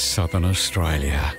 Southern Australia.